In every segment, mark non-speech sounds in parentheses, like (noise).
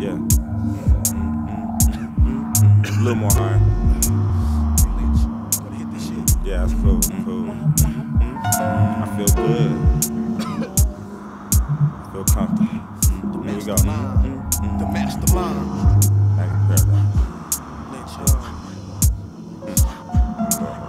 Yeah. A little more hard. Yeah, that's cool. Cool. I feel good. I feel comfortable. Here we go. The mastermind. Back in paradise.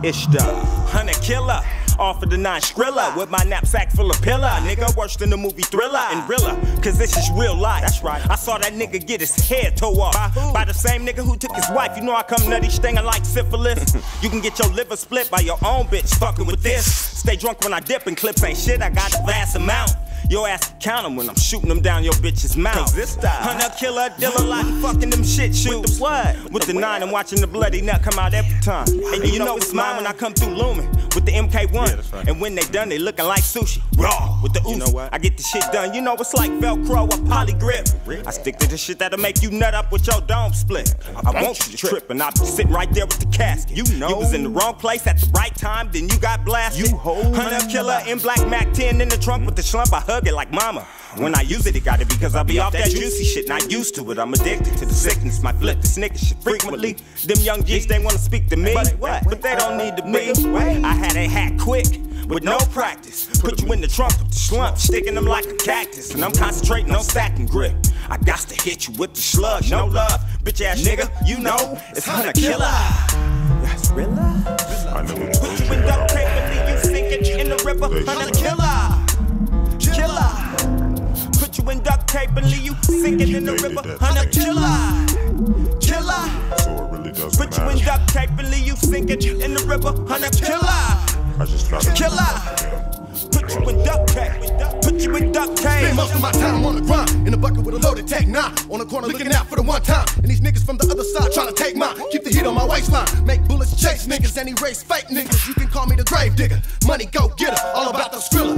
Ishtar, hunter killer. Off of the nine Skrilla with my knapsack full of pillar. Nigga worse than the movie Thriller and Rilla, cause this is real life. That's right. I saw that nigga get his head tore off by, by the same nigga who took his wife. You know I come nutty stinging like syphilis. (laughs) you can get your liver split by your own bitch fucking with this. Stay drunk when I dip and clips ain't shit. I got a vast amount. Your ass can count them when I'm shooting them down your bitch's mouth. Cause this style. Hunter, killer, dealer, lot and fucking them shit shoes. With the what? With, the, the nine and watching the bloody nut come out every time. And you know it's mine when I come through looming with the MK1. Yeah, right. And when they done, they looking like sushi. Raw with the ooze. You know what? I get the shit done. You know it's like Velcro or poly grip. I stick to the shit that'll make you nut up with your dome split. I want you to trip and I'll be sitting right there with the casket. You know. You was in the wrong place at the right time, then you got blasted. You hold Hunter killer in black Mac 10 in the trunk with the slump. I hug it like mama. When I use it, it gotta be cause I be off that juicy shit. Not used to it, I'm addicted to the sickness. My flip this nigga shit frequently. Them young G's, they wanna speak to me, But, but they don't need to be. I had a hat quick with no practice. Put you in the trunk with the slump, sticking them like a cactus. And I'm concentrating on stacking grip. I got to hit you with the slugs, no love. Bitch ass nigga, you know, it's Hunta Killa. That's Rilla. I know what Put you in duct tape and leave you sinking in the river. Hunta Killa. Sinking in the river. Hunta Killa. Killer. So it really doesn't Put you in duct tape and leave you sinking in the river. Hunta Killa. I just try to Killer. Put you in duct tape. Put you in duct tape. Spend most of my time on the grind in a bucket with a loaded tech nine on the corner looking out for the one time. And these niggas from the other side trying to take mine. Keep the heat on my waistline. Make bullets chase niggas and erase fake niggas. You can call me the grave digger, money go getter. All about the skrilla,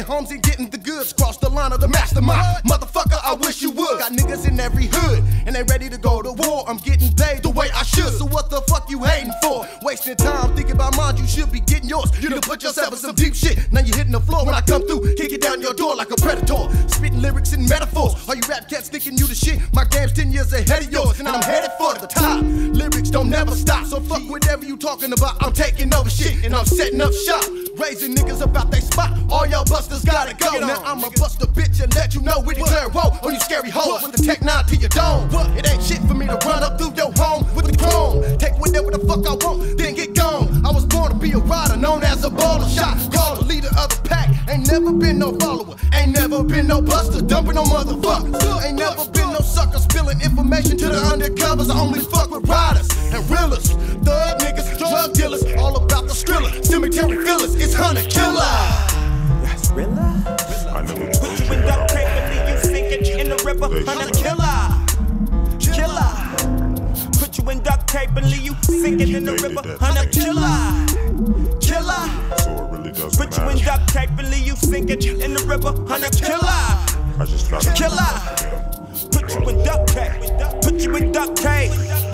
homes and getting the goods. Cross the line of the mastermind. Motherfucker, I wish you would. Got niggas in every hood and they ready to go to war. I'm getting paid the way I should. So what the fuck you hating for? Wasting time thinking about mine. You should be getting yours. You done put yourself in some deep shit. Now you hitting the floor when I come through. Kick it down your door like a predator. Spitting lyrics and metaphors. All you rap cats thinking you the shit. My game's 10 years ahead of yours. And I'm headed for the top. Lyrics don't never stop. So fuck whatever you talking about. I'm taking over shit and I'm setting up shop. Raising niggas about they spot. All y'all busters gotta go. Now I'ma bust a bitch and let you know we declare woe on you scary hoes with the tech nine to your dome. What? It ain't shit for me to run up through your home with the chrome. Take whatever the fuck I want, then get gone. I was born to be a rider, known as a baller shot. Caller, leader of the pack. Ain't never been no follower. Ain't never been no buster, dumping no motherfuckers. Ain't never been no sucker spilling information to the undercovers. I only fuck with riders and realers, thug niggas, drug dealers, all about the skrilla. Sinking in the river. Hunta Killa. Killer. So it really doesn't Put you in duct tape and leave you sinking in the river. Hunta Killa. I just try Killer. Put you in duct tape. Put you in duct tape.